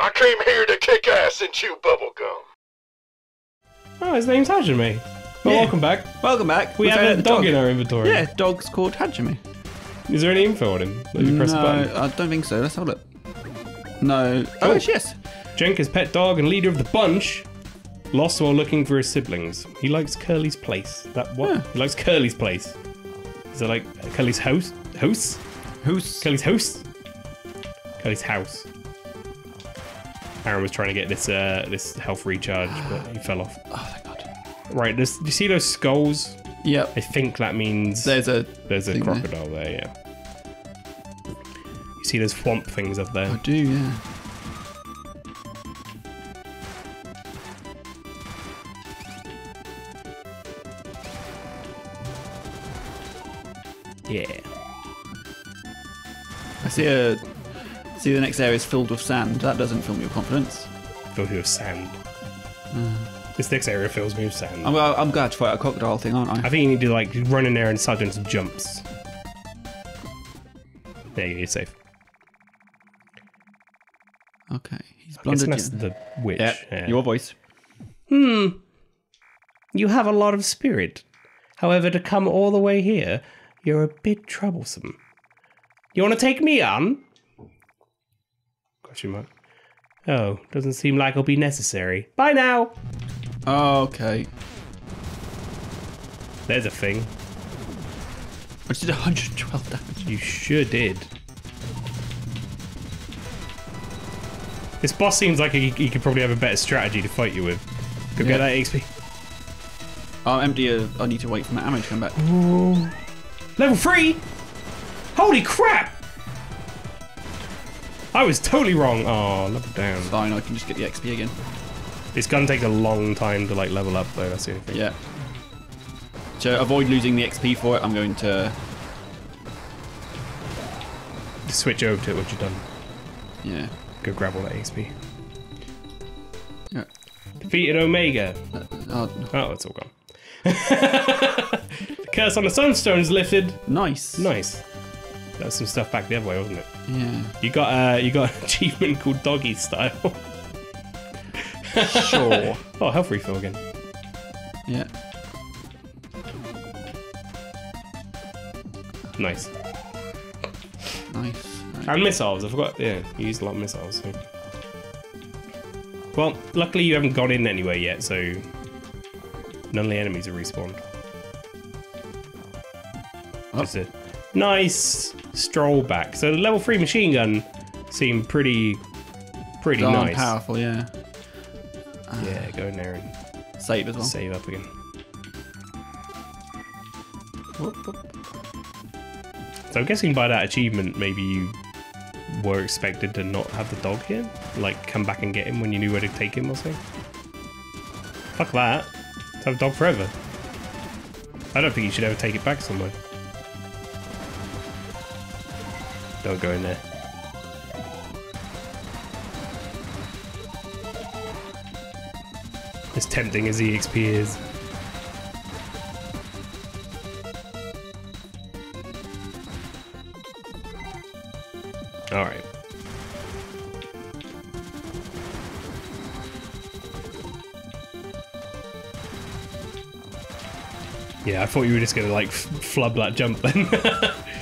I came here to kick ass and chew bubblegum. Oh, his name's Hajime. Well, Yeah. welcome back. Welcome back. We We've a dog in our inventory. Yeah, dog's called Hajime. Is there any info on him? Let me press the no, button. I don't think so. Let's have a look. No. Oh, oh yes, yes. Jenka's pet dog and leader of the bunch. Lost while looking for his siblings. He likes Curly's place. That what? Yeah. He likes Curly's place. Is it like Curly's house? House? Who's? Curly's house? Curly's house. Aaron was trying to get this uh, this health recharge, but he fell off. Oh, thank God. Right, do you see those skulls? Yep. I think that means There's a. there's a thing there. crocodile there. yeah. You see those swamp things up there? I do, yeah. Yeah. I see a. See the next area is filled with sand. That doesn't fill me with confidence. Filled with sand. This next area fills me with sand. I'm, I'm glad to fight a crocodile thing, aren't I? I think you need to like run in there and start doing some jumps. There you go, you're safe. Okay. He's I blundered. that's the witch. Yep. yeah. Your voice. Hmm. You have a lot of spirit. However, to come all the way here, you're a bit troublesome. You want to take me on? Question mark. Oh, doesn't seem like it'll be necessary. Bye now. Okay. There's a thing. I did 112 damage. You sure did. This boss seems like he, he could probably have a better strategy to fight you with. Go Yeah. get that XP. Oh, empty. Uh, I need to wait for my ammo to come back. Level three. Holy crap! I was totally wrong. Oh, level down. Fine, I can just get the XP again. This gun takes a long time to like level up though. That's the only thing. Yeah. To avoid losing the XP for it, I'm going to. Switch over to it once you're done. Yeah. Go grab all that XP. Yeah. Defeated Omega. Oh, Oh, it's all gone. the curse on the Sunstone is lifted. nice. Nice. That was some stuff back the other way, wasn't it? Yeah. You got uh, you got an achievement called Doggy Style. Sure. oh, health refill again. yeah. Nice. Nice. Right. And missiles. I forgot. Yeah, you used a lot of missiles. So. Well, luckily you haven't gone in anywhere yet, so none of the enemies are respawned. Oh. Just a nice stroll back. So the level three machine gun seemed pretty, pretty Darn nice. powerful, yeah. Yeah, go in there and Save as well. save up again. Whoop, whoop. So I'm guessing by that achievement, maybe you were expected to not have the dog here, like come back and get him when you knew where to take him or something. Fuck that. Let's have a dog forever. I don't think you should ever take it back somewhere. Don't go in there. As tempting as EXP is. Alright. Yeah, I thought you were just gonna like flub that jump then.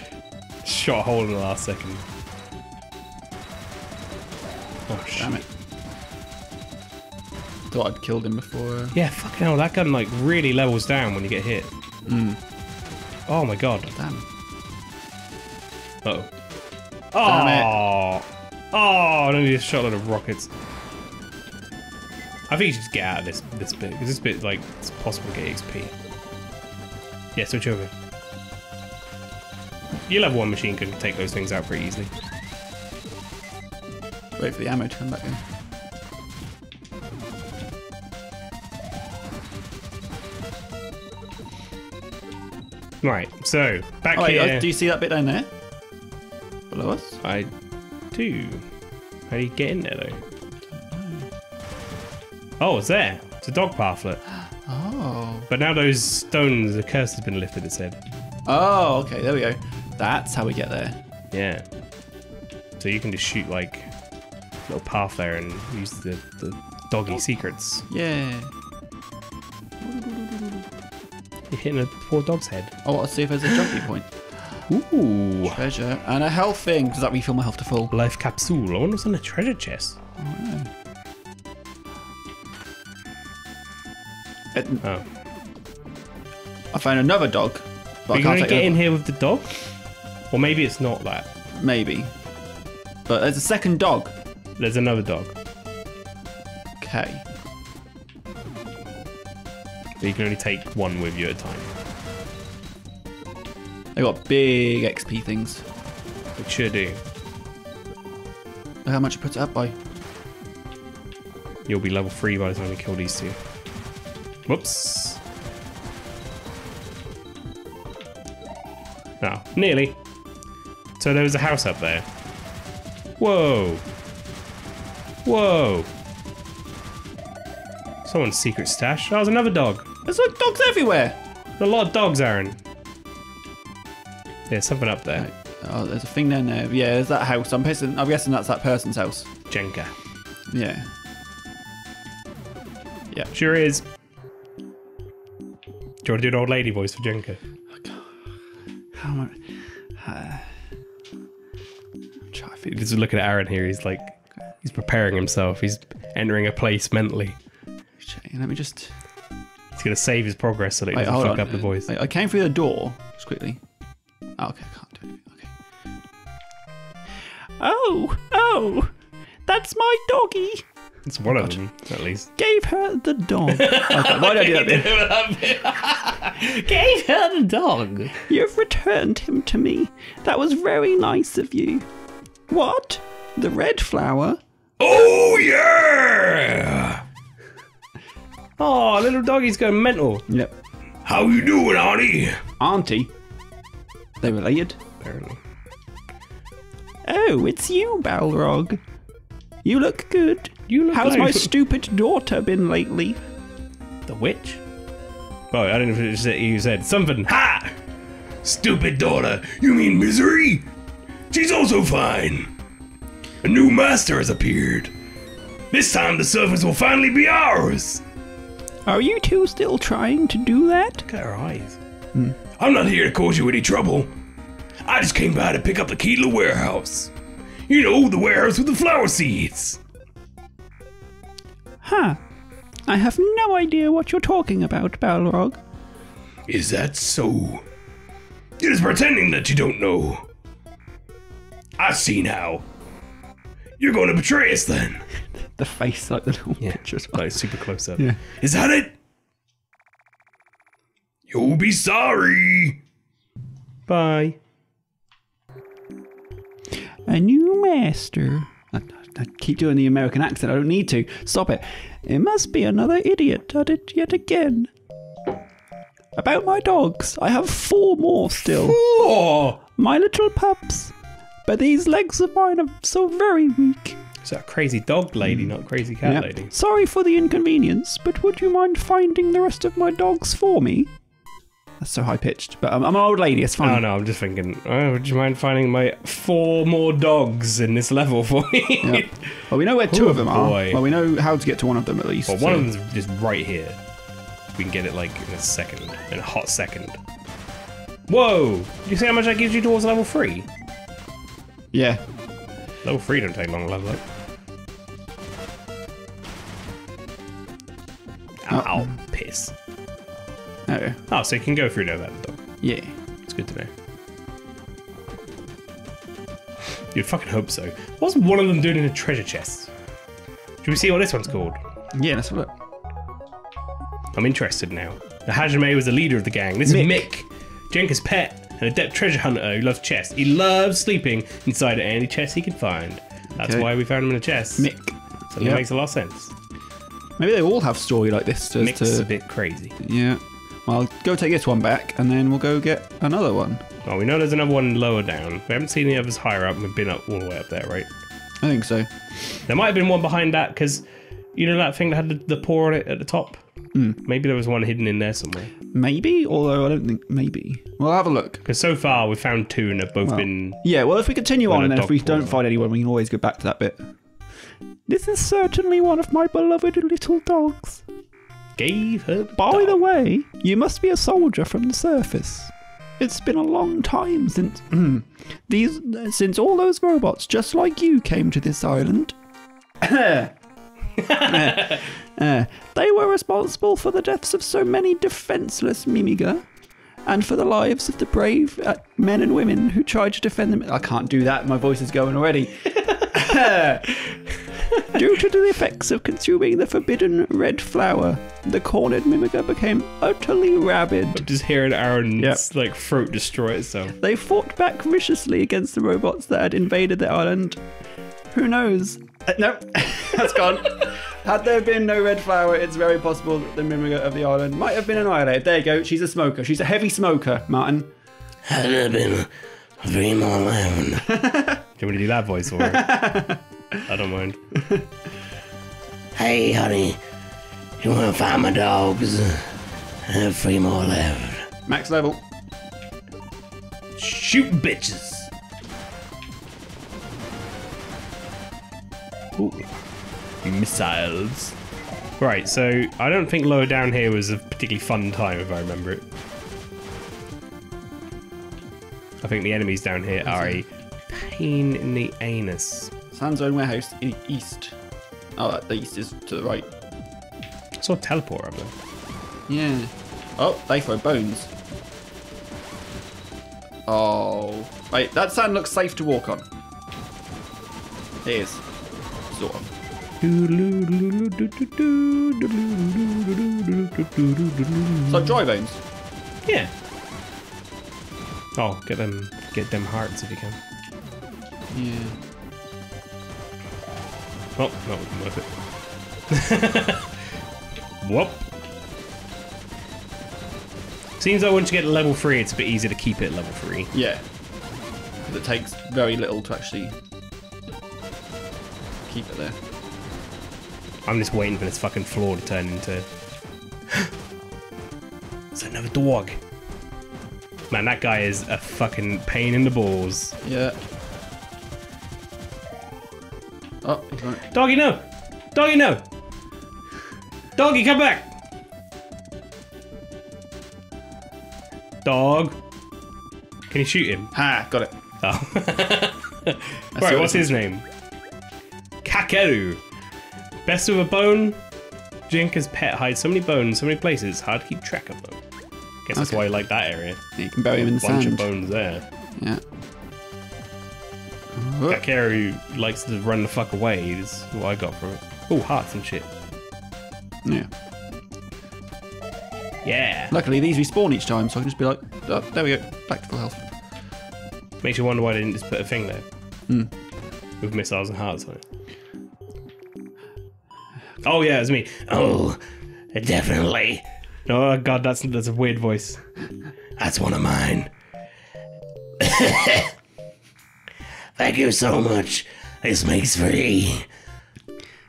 Shot a hole in the last second. Oh shit. Damn it. Thought I'd killed him before. Yeah, fucking hell, that gun like really levels down when you get hit. Oh my god. Damn. Uh oh. Damn it. Oh, oh! I don't need a shotload of rockets. I think you should just get out of this this bit because this bit like it's possible to get XP. Yeah, switch over. Your level one machine can take those things out pretty easily. Wait for the ammo to come back in. Right, so back Oh, here. uh, do you see that bit down there? Below us? I do. How do you get in there though? Oh, it's there. It's a dog pathlet. Oh. But now those stones, the curse has been lifted. It said. Oh, okay, there we go. That's how we get there. Yeah. So you can just shoot like a little path there and use the, the doggy secrets. Yeah. You're hitting a poor dog's head. Oh, let's see if there's a jumpy point. Ooh. Treasure and a health thing. Does that refill my health to full? Life capsule. I wonder what's in the treasure chest. Uh, Oh. I found another dog. But Are I can't going to get it in here with the dog? Or maybe it's not that. Maybe. But there's a second dog. There's another dog. Okay. But you can only take one with you at a time. They got big XP things. It sure do. Look how much it put it up by. You'll be level 3 by the time we kill these two. Whoops. Oh, nearly. So there was a house up there. Whoa. Whoa. Someone's secret stash. Oh, there's another dog. There's like dogs everywhere. There's a lot of dogs, Aaron. There's something up there. Oh, there's a thing down there. Yeah, there's that house. I'm guessing. I'm guessing that's that person's house. Jenka. Yeah. Yeah. Sure is. Do you want to do an old lady voice for Jenka? How am I? Uh, try to figure- Just looking at Aaron here, he's like, he's preparing himself. He's entering a place mentally. Let me just. He's gonna save his progress so that he Wait, doesn't hold fuck on. up the voice. I, I came through the door just quickly. Oh, okay, I can't do anything. Okay. Oh, oh, that's my doggy. It's one of them, at least. Gave her the dog. okay, why did I do that bit? Gave her the dog. You've returned him to me. That was very nice of you. What? The red flower? Oh yeah! Oh, little doggy's going mental. Yep. How you doing, Auntie? Auntie. They related? Apparently. Oh, it's you, Balrog. You look good. You look How's like my stupid daughter been lately? the witch. Oh, I don't know if it was you said something. Ha! Stupid daughter, you mean Misery? She's also fine. A new master has appeared. This time the surface will finally be ours. Are you two still trying to do that? Look at her eyes. Hmm. I'm not here to cause you any trouble. I just came by to pick up the key to the warehouse. You know, the warehouse with the flower seeds. Huh. I have no idea what you're talking about, Balrog. Is that so? You're just pretending that you don't know. I see now. You're going to betray us then. The face, like the little Yeah, pictures. like super close up. Yeah. Is that it? You'll be sorry. Bye. A new master. I, I keep doing the American accent. I don't need to. Stop it. It must be another idiot at it yet again. About my dogs. I have four more still. Oh, My little pups. But these legs of mine are so very weak. is that a crazy dog lady, mm. not a crazy cat Yep. lady? Sorry for the inconvenience, but would you mind finding the rest of my dogs for me? That's so high pitched, but I'm, I'm an old lady. It's Oh fine. no, I'm just thinking. Oh, would you mind finding my four more dogs in this level for me? Yep. Well, we know where two Oh, of them are. boy. Well, we know how to get to one of them at least. Well, one so- of them's just right here. We can get it like in a second, in a hot second. Whoa! You see how much that gives you towards level three? Yeah. Level three don't take long to level up. Oh. Ow, piss. Oh, Oh, so you can go through there, that dog. yeah. It's good to know. You'd fucking hope so. What's one of them doing in a treasure chest? Should we see what this one's called? Yeah, let's have a look. I'm interested now. The Hajime was the leader of the gang. This Mick. is Mick, Jenka's pet, an adept treasure hunter who loves chests. He loves sleeping inside any chest he can find. That's Okay. why we found him in a chest. Mick. So that Yep. makes a lot of sense. Maybe they all have story like this. Just Mick's a to, bit crazy. yeah. Well, I'll go take this one back, and then we'll go get another one. Oh, we know there's another one lower down. We haven't seen the others higher up. We've been up all the way up there, right? I think so. There might have been one behind that because you know that thing that had the, the paw on it at the top. Hmm. Maybe there was one hidden in there somewhere. Maybe, although I don't think maybe. We'll have a look. Because so far we've found two and they've both Well, been. Yeah, well, if we continue on, and then if we don't find anyone, we can always go back to that bit. This is certainly one of my beloved little dogs. Gave her. By the way, you must be a soldier from the surface. It's been a long time since these since all those robots just like you came to this island. Uh, they were responsible for the deaths of so many defenseless Mimiga and for the lives of the brave uh, men and women who tried to defend them. I can't do that. My voice is going already. Due to the effects of consuming the forbidden red flower, the cornered Mimiga became utterly rabid. Just hearing Aaron's Yep. like throat destroy itself. They fought back viciously against the robots that had invaded the island. Who knows? Uh, no, that's gone. Had there been no red flower, it's very possible that the Mimiga of the island might have been annihilated. There you go. She's a smoker. She's a heavy smoker, Martin. Had it been three more eleven. Do you want me to do that voice for her? I don't mind. Hey, honey, you want to find my dogs? I have three more left. Max level. Shoot bitches. Ooh. Missiles. Right, so I don't think lower down here was a particularly fun time if I remember it. I think the enemies down here are a pain in the anus. Sandzone warehouse e- east. Oh, the east is to the right. I saw a teleport up there. Yeah. Oh, they throw bones. Oh. Wait, that sand looks safe to walk on. It is. Of. It's like dry bones. Yeah. Oh, get them, get them hearts if you can. Yeah. Oh, that wasn't worth it. Whoop. Seems like once you get to level 3, it's a bit easier to keep it level 3. Yeah. it takes very little to actually keep it there. I'm just waiting for this fucking floor to turn into... it's another dog. Man, that guy is a fucking pain in the balls. Yeah. Oh. Doggy, no! Doggy, no! Doggy, come back! Dog. Can you shoot him? Ha, got it. Oh. right, what's his name? Kakeru. Best of a bone. Jenka's pet hides so many bones, so many places, hard to keep track of them. Guess that's Okay. why I like that area. You can bury him in the Bunch sand. of bones there. Yeah. Kakeru likes to run the fuck away, is what I got from it. Oh, hearts and shit. Yeah. Yeah. Luckily, these respawn each time, so I can just be like, oh, there we go, back to full health. Makes you wonder why they didn't just put a thing there. Hmm. With missiles and hearts on it. Oh yeah, it's me. Oh, definitely. Oh god, that's that's a weird voice. That's one of mine. Thank you so much. This makes three.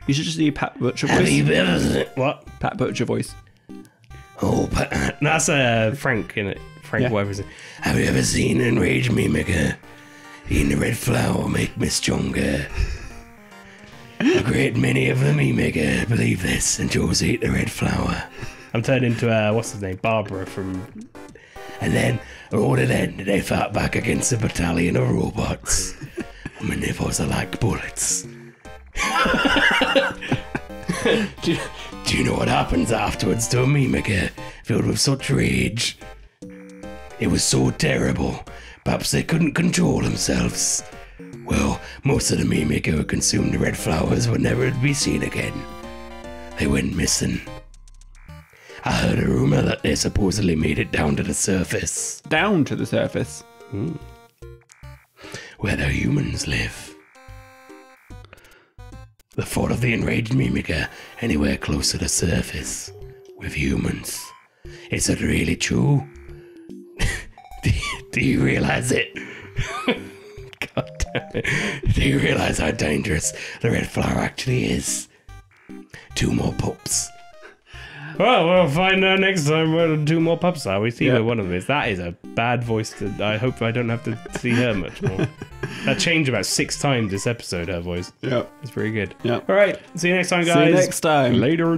You should just do Pat Butcher Have voice. you ever? What? Pat Butcher voice. Oh, pa- That's uh Frank in it. Frank Yeah. whatever have you ever seen an enraged Mimiga? Eating the red flower make me stronger. A great many of the Mimiga believe this and to eat the red flower. I'm turned into uh what's his name? Barbara from And then, all at the end, they fought back against a battalion of robots. My nipples are like bullets. do, you- do you know what happens afterwards to a Mimiga filled with such rage? It was so terrible, perhaps they couldn't control themselves. Well, most of the Mimiga who consumed the red flowers would never be seen again. They went missing. I heard a rumor that they supposedly made it down to the surface, Down to the surface. Hmm. where the humans live. The thought of the enraged Mimiga anywhere close to the surface with humans. Is it really true? do, you, do you realize it? God damn it. Do you realize how dangerous the red flower actually is? Two more pups. Well, we'll find out next time where the two more pups are. We see Yeah. where one of them is. That is a bad voice. To, I hope I don't have to see her much more. that changed about six times this episode, her voice. Yeah. It's pretty good. Yeah. All right. See you next time, guys. See you next time. Later.